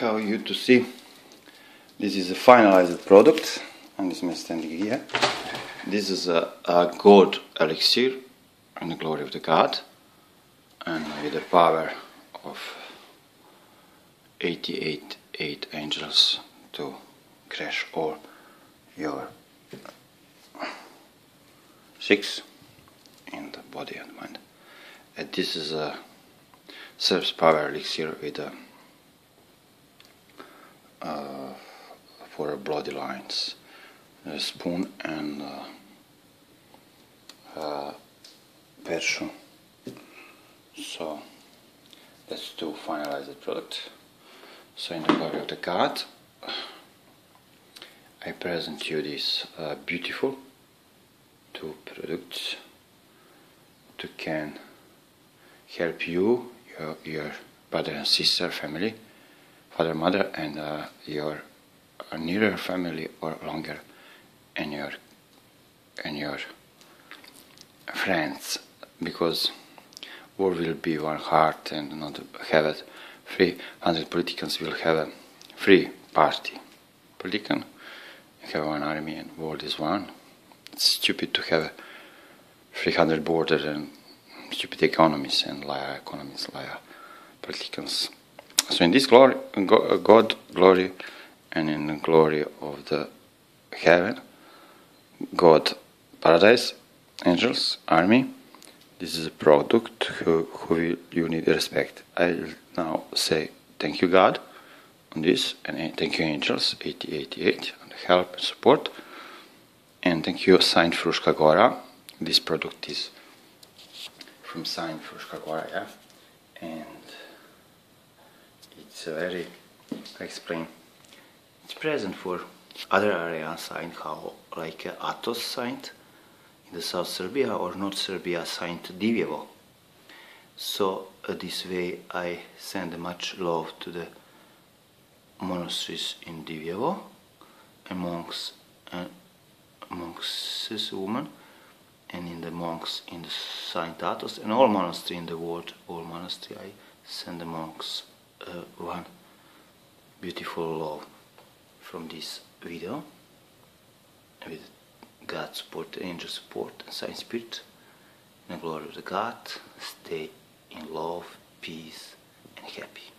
how you to see. This is a finalized product and this is my standing here. This is a, a gold elixir and the glory of the god and with the power of 88 eight angels to crash all your six in the body and mind. And this is a Serves power elixir with a uh, for bloody lines a spoon and uh, uh, so that's to finalize the product. So in the glory of the card, I present you this uh, beautiful two products. To can help you your, your brother and sister family father mother and uh, your uh, nearer family or longer and your and your friends because war will be one heart and not have it free hundred politicians will have a free party. Politician have one army and world is one. It's stupid to have 300 borders and stupid economies and liar economies liar politicians so in this glory god glory and in the glory of the heaven, God, paradise, angels, army. This is a product who, who you need respect. I'll now say thank you God on this and thank you angels 8088 on the help and support and thank you Saint Fruška Gora. This product is from Saint Fruška Gora, yeah, and it's very I explain it's present for other areas signed how like uh, Athos signed in the South Serbia or North Serbia signed Diveevo. So uh, this way I send much love to the monasteries in Diveevo and monks and monks women and in the monks in the Saint Athos and all monasteries in the world, all monastery I send the monks uh, one beautiful love from this video with God support, angel support and Saint Spirit in the glory of the God stay in love, peace and happy.